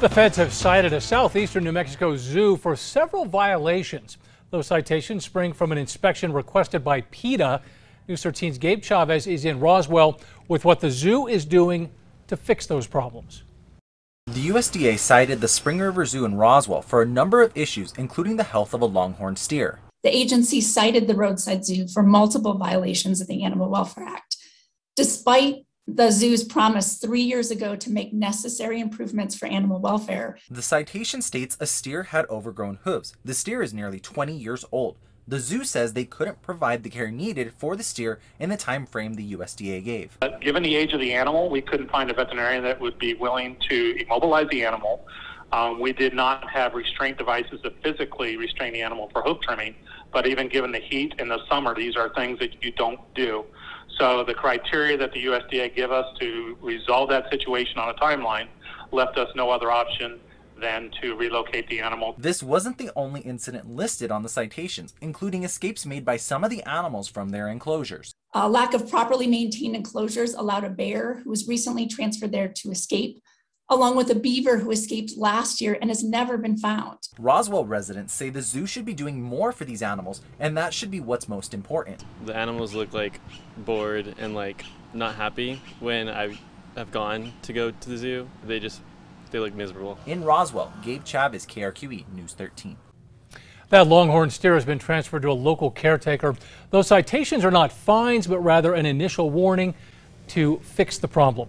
The feds have cited a southeastern New Mexico zoo for several violations. Those citations spring from an inspection requested by PETA. News 13's Gabe Chavez is in Roswell with what the zoo is doing to fix those problems. The USDA cited the Spring River Zoo in Roswell for a number of issues, including the health of a longhorn steer. The agency cited the roadside zoo for multiple violations of the Animal Welfare Act. Despite the zoo's promised three years ago to make necessary improvements for animal welfare. The citation states a steer had overgrown hooves. The steer is nearly 20 years old. The zoo says they couldn't provide the care needed for the steer in the time frame the USDA gave. Uh, given the age of the animal, we couldn't find a veterinarian that would be willing to immobilize the animal. Um, we did not have restraint devices to physically restrain the animal for hoof trimming, but even given the heat in the summer, these are things that you don't do. So the criteria that the USDA give us to resolve that situation on a timeline left us no other option than to relocate the animal. This wasn't the only incident listed on the citations, including escapes made by some of the animals from their enclosures. A lack of properly maintained enclosures allowed a bear who was recently transferred there to escape along with a beaver who escaped last year and has never been found. Roswell residents say the zoo should be doing more for these animals, and that should be what's most important. The animals look like bored and like not happy when I have gone to go to the zoo. They just they look miserable. In Roswell, Gabe Chavez, KRQE News 13. That longhorn steer has been transferred to a local caretaker. Those citations are not fines, but rather an initial warning to fix the problems.